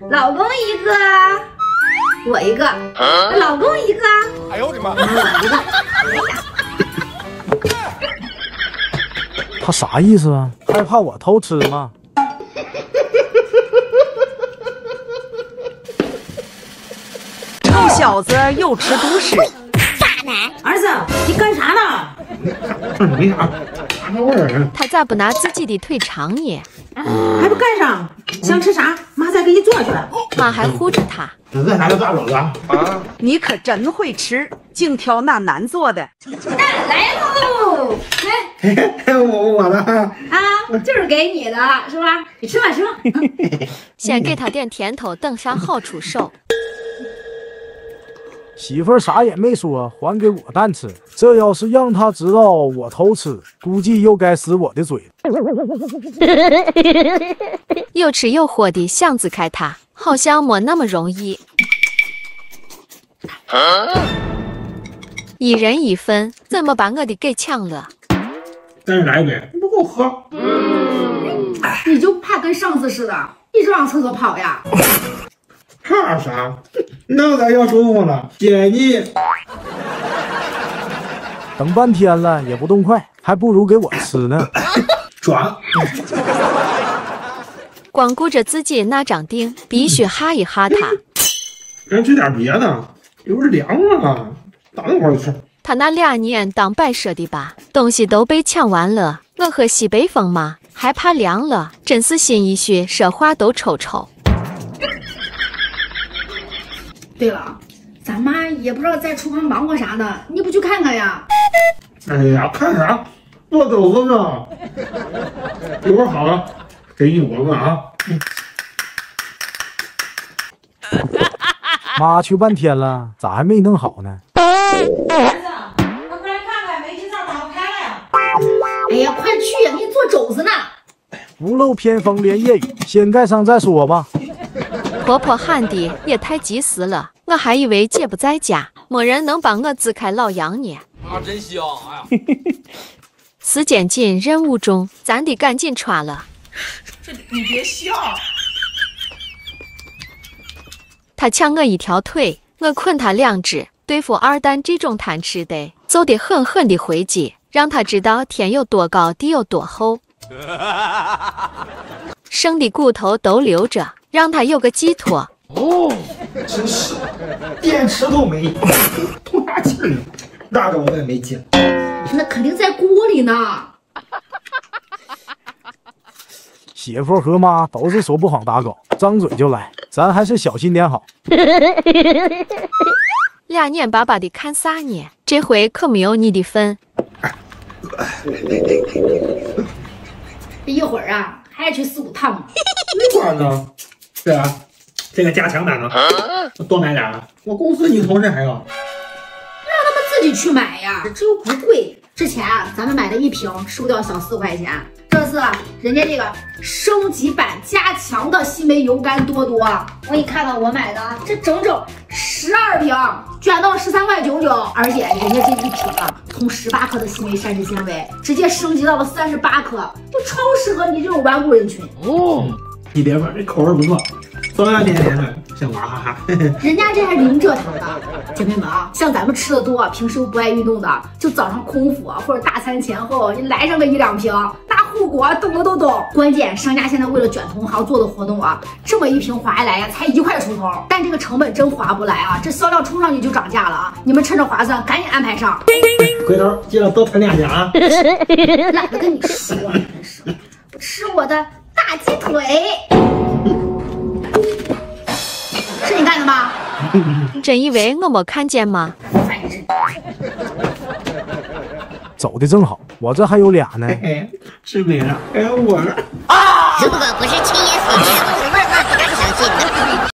老公一个，我一个，老公一个，哎呦我的妈！一个，他啥意思啊？害怕我偷吃吗？臭小子，又吃独食。儿子，你干啥呢？没啥，啥味儿？他咋不拿自己的腿尝呢？还不干上？想吃啥？妈再给你做去。妈还护着他。再拿个大肘子啊！你可真会吃，净挑那难做的。蛋来喽！来，我我的啊，就是给你的，是吧？你吃吧，吃吧。先给他点甜头，等啥好处手。媳妇儿啥也没说，还给我蛋吃。这要是让他知道我偷吃，估计又该撕我的嘴。又吃又喝的想自开他，好像没那么容易。一人一份，怎么把我的给抢了？再来一杯，不够喝。你就怕跟上次似的，一直往厕所跑呀？怕啥？那咱要舒服了，姐你。等半天了也不动筷，还不如给我吃呢。转。光顾着自己那张腚，必须哈一哈他。咱吃点别的，一会儿凉啊。等一会儿吃。他那俩年当摆设的吧，东西都被抢完了。我喝西北风嘛，还怕凉了，真是心一虚，说话都抽抽。对了，咱妈也不知道在厨房忙活啥呢，你不去看看呀？哎呀，看啥？做肘子呢。一会儿好了，给你闻闻啊。妈去半天了，咋还没弄好呢？儿子，快过来看看，煤气灶打不开了呀！哎呀，快去，给你做肘子呢。屋漏偏逢连夜雨，先盖上再说吧。婆婆喊的也太及时了，我还以为姐不在家，没人能帮我支开老杨呢。啊，真香！哎呀，时间紧，任务重，咱得赶紧穿了。这你别笑。他抢我一条腿，我捆他两只。对付二蛋这种贪吃的，就得狠狠的回击，让他知道天有多高，地有多厚。剩的骨头都留着，让他有个寄托。哦，真是，电池都没，多大劲儿呢？大肘子也没劲。那肯定在锅里呢。媳妇和妈都是说不好打狗，张嘴就来，咱还是小心点好。俩眼巴巴的看啥呢？这回可没有你的份。一会儿啊，还去四五趟。一会儿呢？对啊，这个加强版呢，多买点啊。我公司女同事还要。让他们自己去买呀，这又不贵。之前啊，咱们买的一瓶收掉小四块钱，这次人家这个升级版加强的西梅油甘多多，我给你看看我买的，这整整十二瓶，卷到十三块九九，而且人家这一瓶啊，从十八克的西梅膳食纤维直接升级到了三十八克，就超适合你这种顽固人群哦。你别说，这口味不错，酸酸甜甜的，像娃哈哈。人家这还零蔗糖的，姐妹们啊，像咱们吃的多，平时又不爱运动的，就早上空腹或者大餐前后，你来上个一两瓶，那护国懂的都懂。关键商家现在为了卷同行做的活动啊，这么一瓶划下来呀，才一块出头，但这个成本真划不来啊，这销量冲上去就涨价了啊！你们趁着划算，赶紧安排上。回头记得多囤两瓶啊！懒得跟你说，真是吃我的大鸡腿。是你干的吗？真以为我没看见吗？走的正好，我这还有俩呢。哎，吃没了，还有我呢。如果不是亲眼所见，